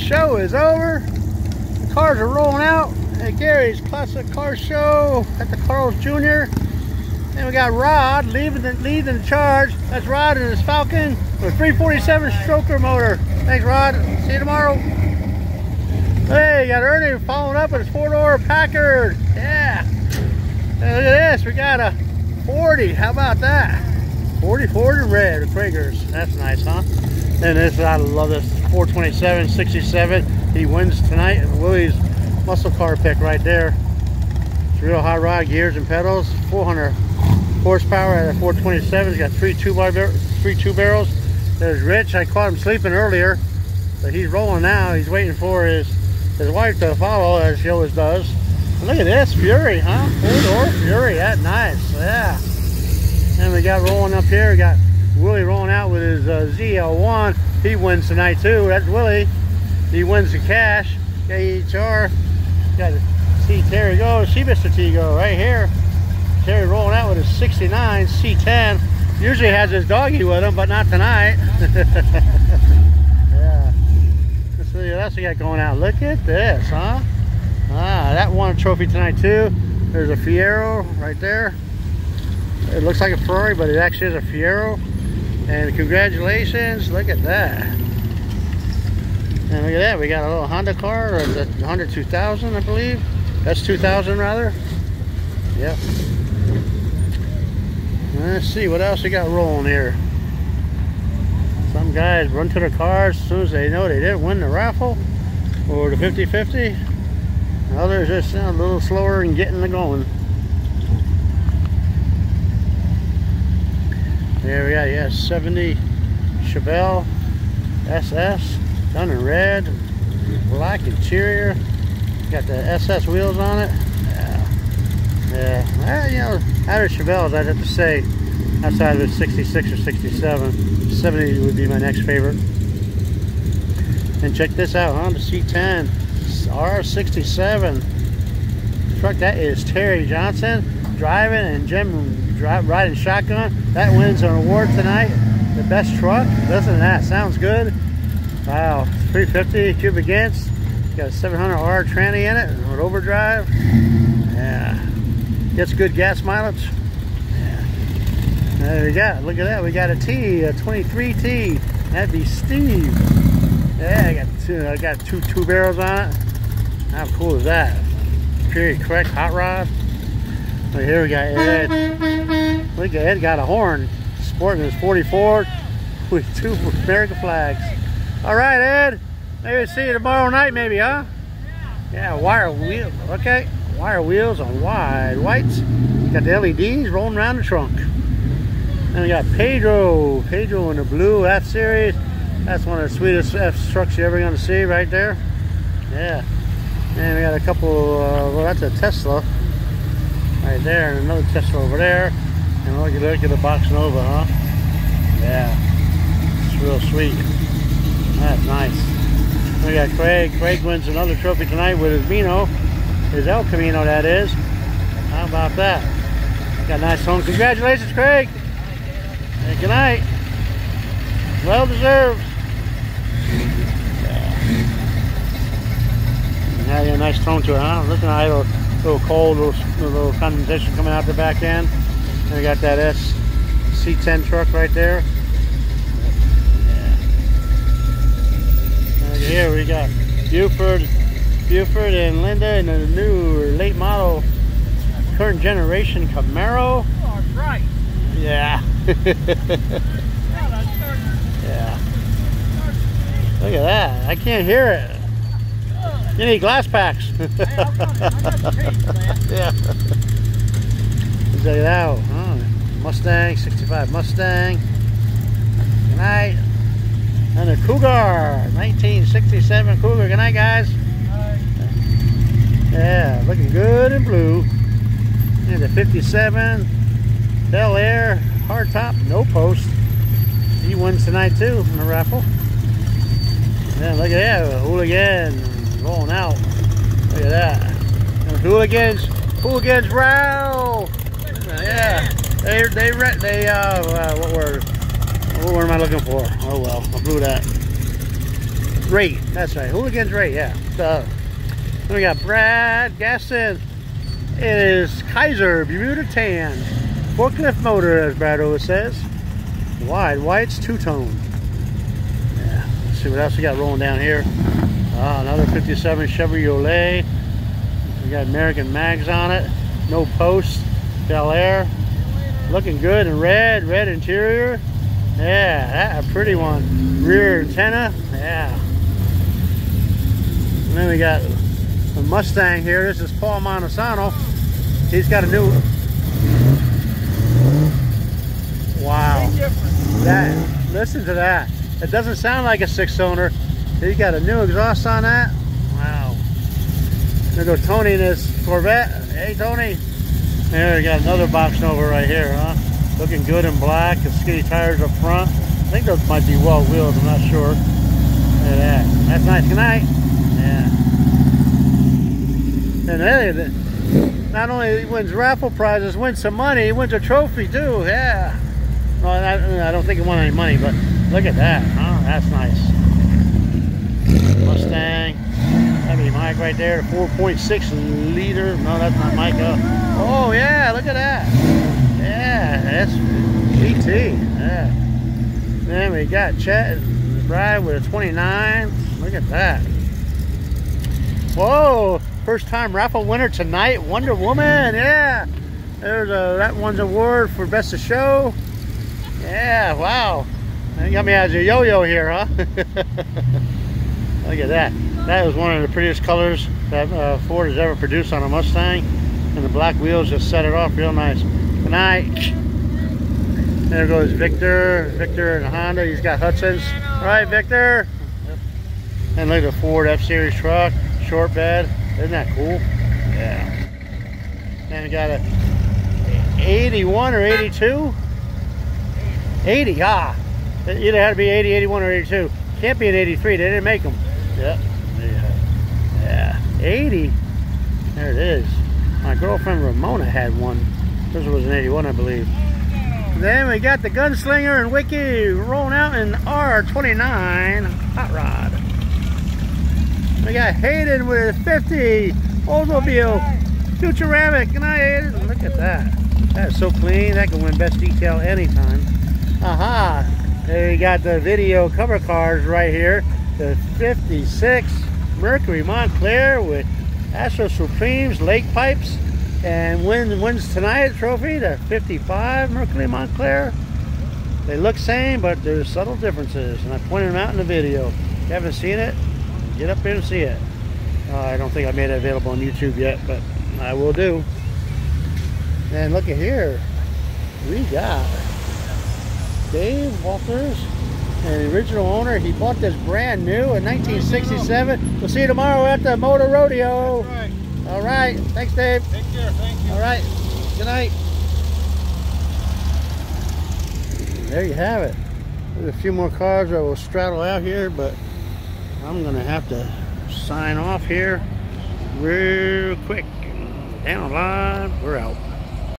show is over. The cars are rolling out at Gary's Classic Car Show at the Carl's Jr. And we got Rod leading the, leading the charge. That's Rod in his Falcon with a 347 stroker motor. Thanks, Rod. See you tomorrow. Hey, got Ernie following up with his four-door Packard. Yeah. And look at this. We got a 40. How about that? 40 Ford red Cragars. That's nice, huh? And this, I love this 427, 67. He wins tonight. Willie's muscle car pick right there. It's real high rod gears and pedals. 400 horsepower at a 427. He's got three two bar, three two barrels. There's Rich. I caught him sleeping earlier, but he's rolling now. He's waiting for his his wife to follow as she always does. And look at this Fury, huh? Four door Fury. That nice. Yeah. And we got rolling up here. We got Willie rolling out with his uh, ZL1. He wins tonight too. That's Willie. He wins the cash. KHR. Got to see Terry go. See Mr. T go right here. Terry rolling out with his 69 C10. Usually has his doggy with him, but not tonight. yeah. Let's see what else we got going out. Look at this, huh? Ah, that won a trophy tonight too. There's a Fiero right there. It looks like a Ferrari, but it actually is a Fiero. And congratulations, look at that. And look at that, we got a little Honda car, or the Honda 2000, I believe. That's 2000 rather. Yep. Let's see, what else we got rolling here? Some guys run to their cars as soon as they know they didn't win the raffle or the 50-50. Others just sound a little slower in getting it going. There we got, yeah, 70 Chevelle SS, done in red, black interior. Got the SS wheels on it. Yeah, yeah. Well, you know, out of Chevelles, I'd have to say, outside of a 66 or 67, 70 would be my next favorite. And check this out, Honda C10 R67 truck. That is Terry Johnson driving and Jim drive, riding shotgun. That wins an award tonight. The best truck. Doesn't that sounds good? Wow, 350 cubic inch. Got a 700R tranny in it with overdrive. Yeah, gets good gas mileage. Yeah. There we got. Look at that. We got a T, a 23T. That'd be Steve. Yeah, I got two. I got two two barrels on it. How cool is that? Period correct hot rod. Right here we got Ed. Look at Ed got a horn. Sporting his 44 with two American flags. All right, Ed. Maybe see you tomorrow night, maybe, huh? Yeah, wire wheel. Okay, wire wheels on wide whites. Got the LEDs rolling around the trunk. And we got Pedro. Pedro in the blue F series. That's one of the sweetest F trucks you're ever going to see right there. Yeah. And we got a couple, uh, well, that's a Tesla right there, and another Tesla over there. And look at, look at the Box Nova, huh? Yeah. It's real sweet. That's nice. We got Craig. Craig wins another trophy tonight with his Vino. His El Camino, that is. How about that? Got a nice home. Congratulations, Craig. And good night. Well deserved. Yeah, yeah, nice tone to it, huh? Looking at a little, cold, little, little condensation coming out the back end. And we got that S C10 truck right there. Yeah. here we got Buford, Buford and Linda in a new late model current generation Camaro. Oh, right. Yeah. yeah. Look at that. I can't hear it. You need glass packs. Hey, I'm not- I got the tape for yeah. Check it out. Oh, Mustang, 65 Mustang. Good night. And a Cougar, 1967 Cougar. Good night, guys. Yeah, looking good in blue. And the 57 Bel Air hard top, no post. He wins tonight too in the raffle. Yeah, look at that, hooligan rolling out. Look at that. And hooligans, hooligans row. Yeah, they they re- they uh, uh what word? What word am I looking for? Oh well, I blew that. Rate. That's right. Hooligans Rate. Yeah. So, we got Brad Gaston. It is Kaiser Bermuda Tan. Forklift motor, as Brad always says. Wide whites, two-tone. Yeah. Let's see what else we got rolling down here. Uh, another 57 Chevrolet. We got American mags on it. No posts. Bel Air. Looking good in red. Red interior. Yeah, that a pretty one. Rear antenna. Yeah. And then we got the Mustang here. This is Paul Montesano. He's got a new. Wow. That. Listen to that. It doesn't sound like a six cylinder. He's got a new exhaust on that. Wow. There goes Tony in his Corvette. Hey, Tony. There, we got another box Nova right here, huh? Looking good in black. The skinny tires up front. I think those might be Weld wheels. I'm not sure. Look at that. That's nice. Good night. Yeah. And hey, not only wins raffle prizes, wins some money, he wins a trophy too. Yeah. Well, I, I don't think he won any money, but look at that. Huh? That's nice. Mustang. Heavy mic right there, 4.6 liter. No, that's not Micah. Uh, oh yeah, look at that. Yeah, that's GT. Yeah. Then we got Chet Bride with a 29. Look at that. Whoa, first time raffle winner tonight, Wonder Woman. Yeah. There's a that one's award for best of show. Yeah, wow. You got me as a yo-yo here, huh? Look at that. That was one of the prettiest colors that uh, Ford has ever produced on a Mustang. And the black wheels just set it off real nice. Good night. There goes Victor. Victor and Honda. He's got Hudson's. All right, Victor. Yep. And look at the Ford F-Series truck. Short bed. Isn't that cool? Yeah. And we got a 81 or 82? 80, ah. It either had to be 80, 81, or 82. Can't be an 83. They didn't make them. Yep. Yeah. Yeah. 80. There it is. My girlfriend Ramona had one. This was an 81, I believe. Then we got the Gunslinger and Wiki rolling out in R29 Hot Rod. We got Hayden with 50 Oldsmobile Futuramic. Good night, Hayden. Look at that. That's so clean. That can win best detail anytime. Aha. You got the video cover cars right here the 56 Mercury Montclair with Astro Supremes lake pipes and wins, wins tonight trophy the 55 Mercury Montclair. They look same but there's subtle differences and I pointed them out in the video. If you haven't seen it get up here and see it. Uh, I don't think I made it available on YouTube yet but I will do. And look at here. We got Dave Walters and the original owner, he bought this brand new in 1967. We'll see you tomorrow at the Motor Rodeo. Right. All right. Thanks, Dave. Take care. Thank you. All right. Good night. There you have it. There's a few more cars that will straddle out here, but I'm going to have to sign off here real quick. Down the line. We're out.